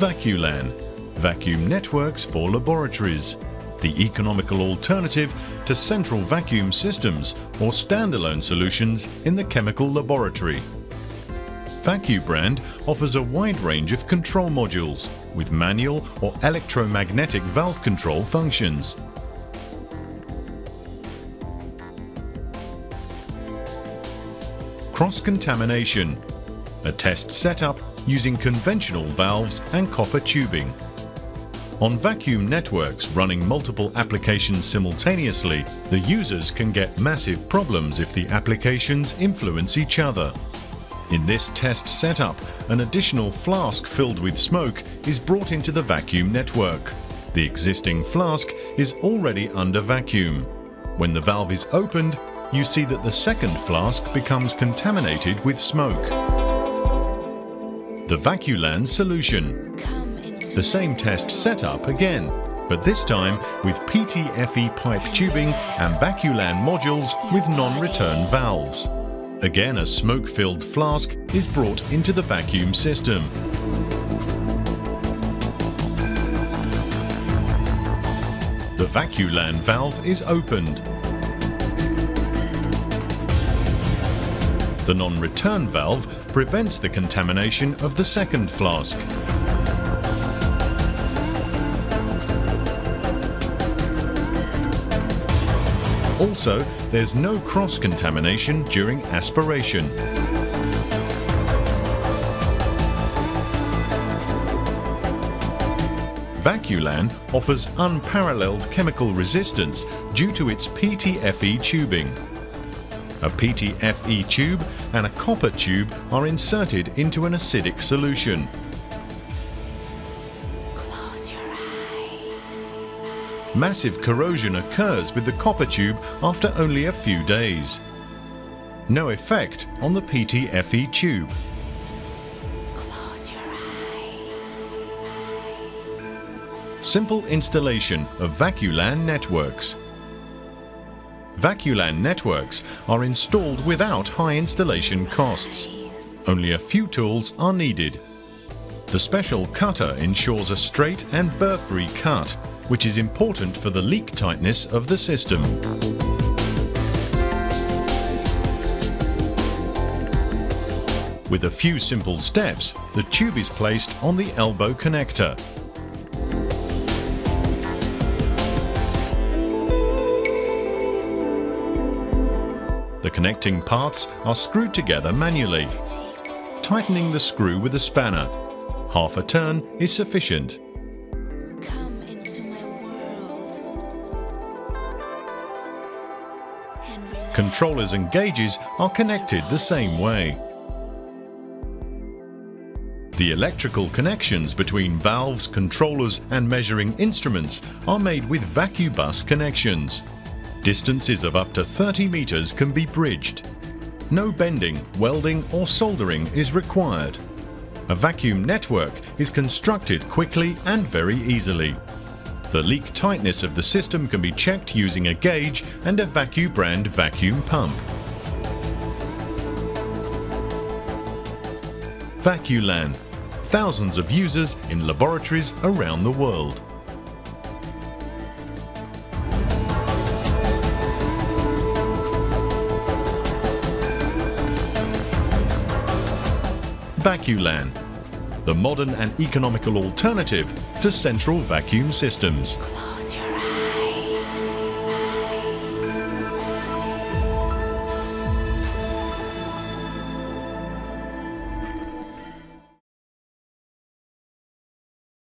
VACUU·LAN, vacuum networks for laboratories, the economical alternative to central vacuum systems or standalone solutions in the chemical laboratory. Vacuubrand offers a wide range of control modules with manual or electromagnetic valve control functions. Cross-contamination, a test setup using conventional valves and copper tubing. On vacuum networks running multiple applications simultaneously, the users can get massive problems if the applications influence each other. In this test setup, an additional flask filled with smoke is brought into the vacuum network. The existing flask is already under vacuum. When the valve is opened, you see that the second flask becomes contaminated with smoke. The VACUU·LAN solution. The same test setup again, but this time with PTFE pipe tubing and VACUU·LAN modules with non-return valves. Again, a smoke-filled flask is brought into the vacuum system. The VACUU·LAN valve is opened. The non-return valve prevents the contamination of the second flask. Also, there's no cross-contamination during aspiration. VACUU·LAN offers unparalleled chemical resistance due to its PTFE tubing. A PTFE tube and a copper tube are inserted into an acidic solution. Massive corrosion occurs with the copper tube after only a few days. No effect on the PTFE tube. Simple installation of VACUU·LAN networks. VACUU·LAN networks are installed without high installation costs. Only a few tools are needed. The special cutter ensures a straight and burr-free cut, which is important for the leak tightness of the system. With a few simple steps, the tube is placed on the elbow connector. Connecting parts are screwed together manually. Tightening the screw with a spanner. Half a turn is sufficient. Controllers and gauges are connected the same way. The electrical connections between valves, controllers and measuring instruments are made with VACUU·BUS connections. Distances of up to 30 meters can be bridged. No bending, welding or soldering is required. A vacuum network is constructed quickly and very easily. The leak tightness of the system can be checked using a gauge and a Vacuubrand vacuum pump. VACUU·LAN. Thousands of users in laboratories around the world. VACUU·LAN, the modern and economical alternative to central vacuum systems.